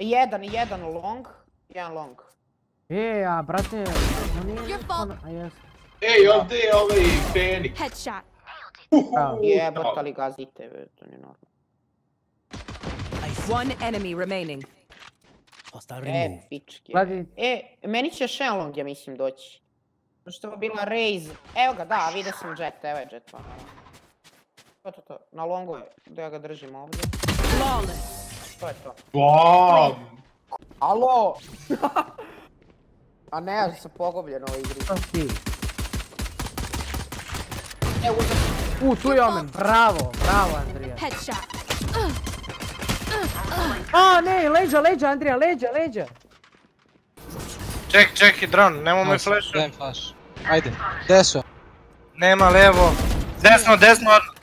Jedan, jedan long, jedan long. E, a brate. Your fault. A jes. Ej, ovdje je ovaj Fenix. Headshot. Bravo. Jebot, ali gazite, to nije normalno. One enemy remaining. E. Gledaj, E, meni će Shenlong, ja mislim, doći. Što je bila Raze. Evo ga, da, vidio sam Jet, evo je Jet. To, to, to, na longu je, da ja ga držim ovdje. Flawless. To je to. Bam! Alo! A ne, ja sam pogubljen u ovoj igri. što si? Evo, uzem. U, tu je omen, bravo, bravo Andrija. Headshot. A, ne, leđa, leđa Andrija, leđa, leđa. Ček, ček i dron, nemoj me Nice, flash. Dajem flash. Ajde, deso. Nema levo. Desno, desno odmah.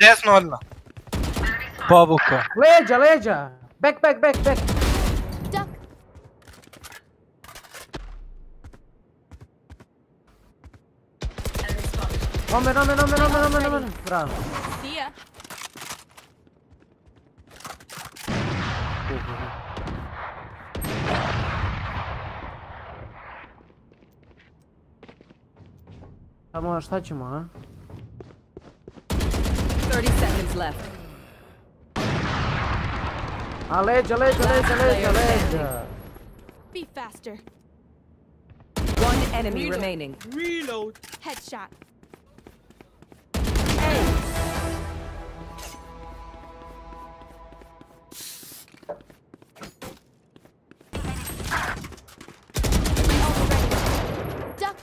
Desno odmah. Povuko. Leđa, leđa. Back, back, back, back. Duck. Omen, omen, omen, omen, omen, omen. Bravo. See ya. Samo šta ćemo, a? 30 seconds left. A leđa, leđa, leđa, leđa, leđa. Be faster. One enemy remaining. Reload. Headshot. Duck.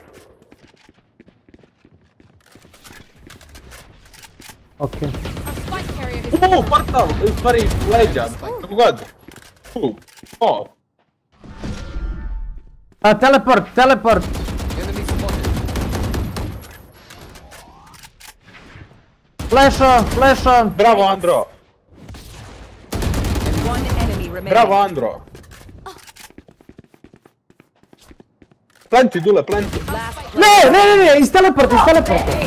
Okej. Our spike carrier guarda. Uh, oh. Ah, teleport, teleport. Flash on, flash on. Bravo Andro. Bravo Andro. Planti tu la planti. No, no, no, no, installa porta, installa porta.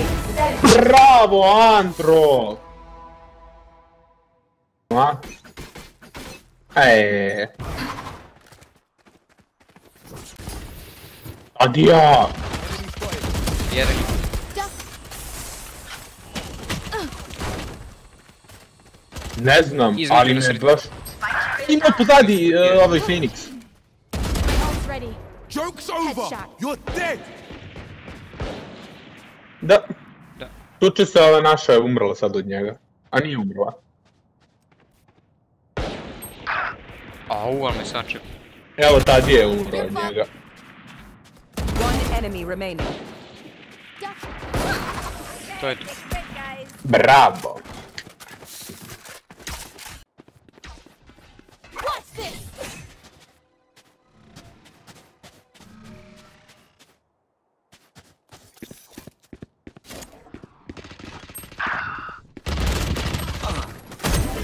Bravo Andro. Ma Eee. Adija! Ne znam, ali me baš... Ima pozadi uh, ovaj Phoenix. Joke's over! You're dead! Da. Tuče se ova naša je umrla sad od njega. A nije umrla. Au, un messaggio. E alla tadi è un pro, raga. One enemy remaining. Toid. Bravo.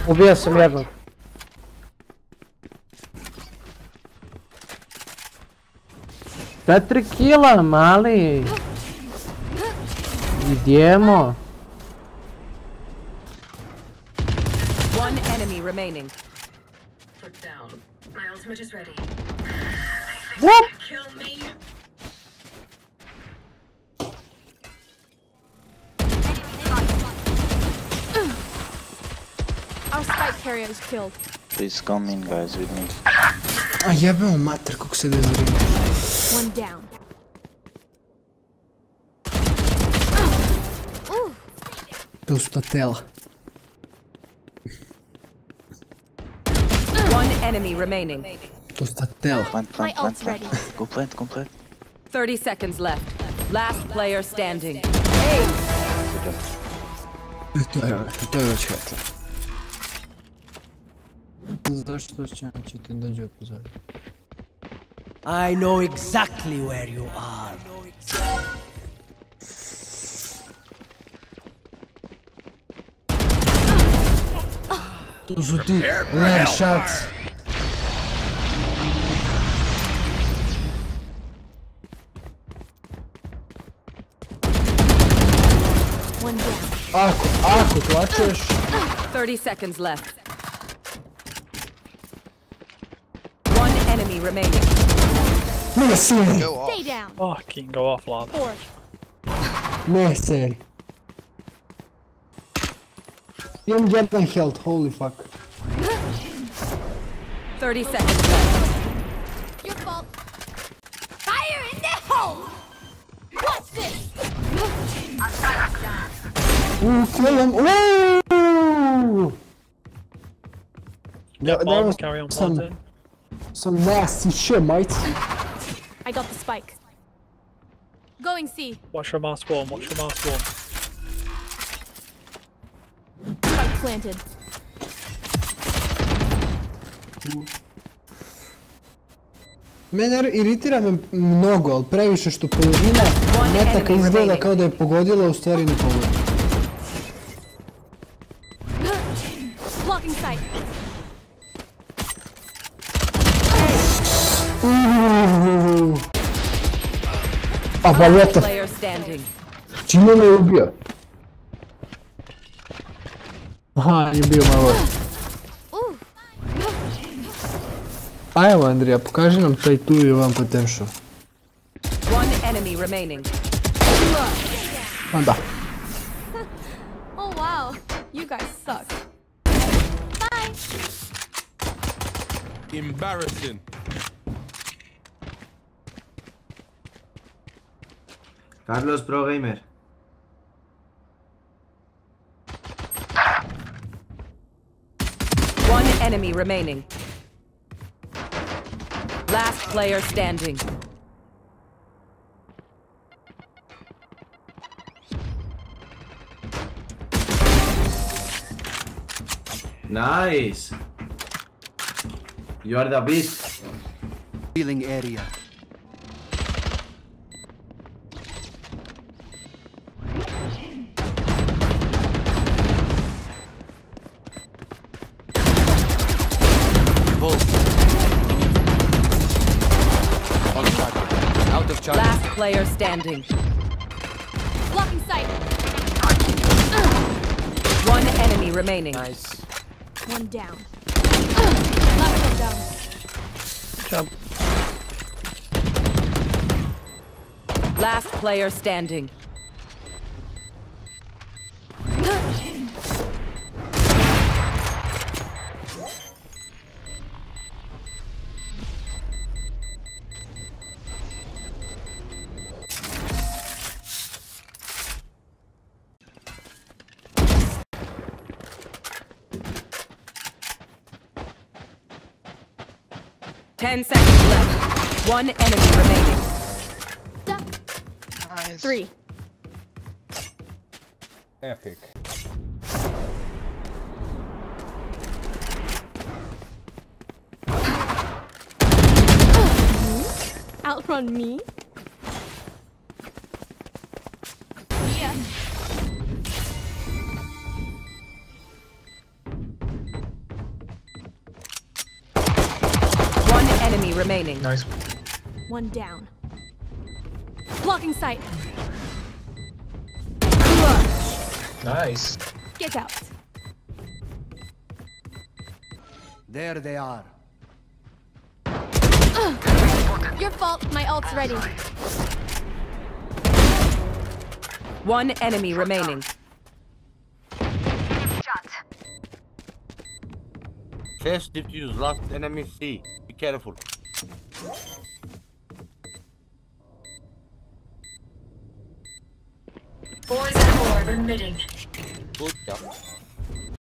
OBS level. Ubio sam jednog. Četiri kila, mali. Idemo. One enemy remaining. Put down. My ultimate is ready. What? Kill me. Our spike carrier is killed. Please come in guys with me. A jebeo mater, kako se dezorira. One down. To su tela. One enemy remaining. To su tela. Plant, My plant, plant, plant. ready. Go plant, go plant. 30 seconds left. Last player standing. To je, to je već hvatla. Zašto će će te dođe upozoriti? I know exactly where you are. To su ti red shots. One down. Ako, ako plačeš, 30 seconds left. One enemy remaining. Ne seri. Stay down. Fucking go off, lad. Four. Ne seri. Imam jedan health, holy fuck. 30 seconds left. Your fault. Fire in the hole. What's this? Ooh, kill him. Ooh! Yeah, That bomb, was carry on some, planting. some nasty shit, mate. I got the spike. Going C. Watch your mask spawn, watch your mask spawn. Spike planted. Mene iritira me mnogo, ali previše što polovina metaka izgleda kao da je pogodila, a u stvari ne pogodi. Aha, je bio malo... Ooh. A evo Andrija, pokaži nam taj tu i ovam potential. One enemy remaining. A da. Oh wow. You guys suck. Bye. Embarrassing. Carlos Pro Gamer. One enemy remaining. Last player standing. Nice. You are the beast. Healing area. Player standing. Blocking sight. One enemy remaining. Nice. One down. Last one down. Jump. Last player standing. Ten seconds left. One enemy remaining. Three. Epic. Outrun me? Remaining. Nice. One down. Blocking sight. Nice. Get out. There they are. Your fault. My ult's ready. One enemy remaining. First defuse, last enemy C. Be careful. Bomb emitting. Bu yap.